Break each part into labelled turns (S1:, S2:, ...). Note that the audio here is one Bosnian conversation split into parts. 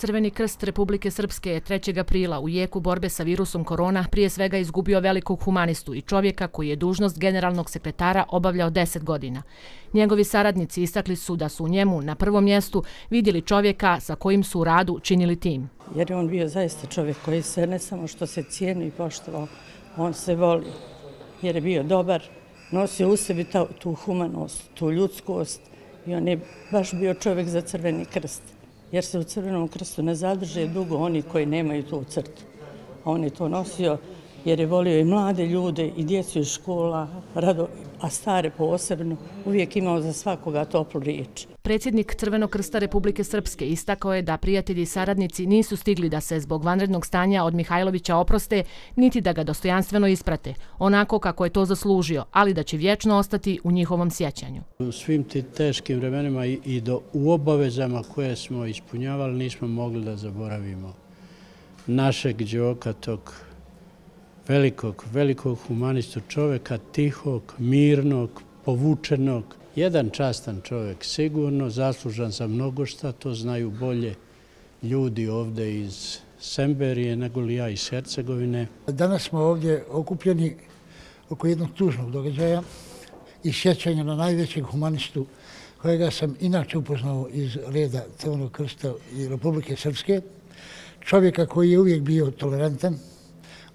S1: Crveni krst Republike Srpske je 3. aprila u jeku borbe sa virusom korona prije svega izgubio velikog humanistu i čovjeka koji je dužnost generalnog sekretara obavljao 10 godina. Njegovi saradnici istakli su da su u njemu na prvom mjestu vidjeli čovjeka sa kojim su u radu činili tim.
S2: Jer je on bio zaista čovjek koji se ne samo što se cijeni i poštovao, on se voli jer je bio dobar, nosio u sebi tu humanost, tu ljudskost i on je baš bio čovjek za crveni krst jer se u Crvenom krstu ne zadrže dugo oni koji nemaju tu crtu. A on je to nosio jer je volio i mlade ljude i djecu iz škola, rado, a stare posebno, uvijek imao za svakoga toplu riječ.
S1: Predsjednik Crvenog krsta Republike Srpske istakao je da prijatelji i saradnici nisu stigli da se zbog vanrednog stanja od Mihajlovića oproste, niti da ga dostojanstveno isprate, onako kako je to zaslužio, ali da će vječno ostati u njihovom sjećanju.
S3: U svim ti teškim vremenima i do u obavezama koje smo ispunjavali nismo mogli da zaboravimo našeg džoka tog velikog, velikog humanistu čoveka, tihog, mirnog, povučenog. Jedan častan čovek, sigurno, zaslužan za mnogo šta, to znaju bolje ljudi ovde iz Semberije nego li ja iz Hercegovine.
S4: Danas smo ovdje okupljeni oko jednog tužnog događaja i sjećanja na najvećeg humanistu kojega sam inače upoznao iz reda Crvenog krsta i Republike Srpske. Čovjeka koji je uvijek bio tolerantan,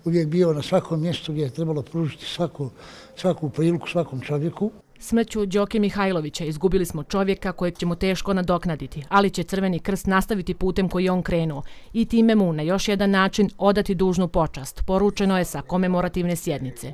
S4: uvijek bio na svakom mjestu gdje je trebalo pružiti svaku, svaku priliku svakom čovjeku.
S1: Smrću Đoke Mihajlovića izgubili smo čovjeka kojeg ćemo teško nadoknaditi, ali će Crveni krst nastaviti putem koji on krenuo i time mu na još jedan način odati dužnu počast, poručeno je sa komemorativne sjednice.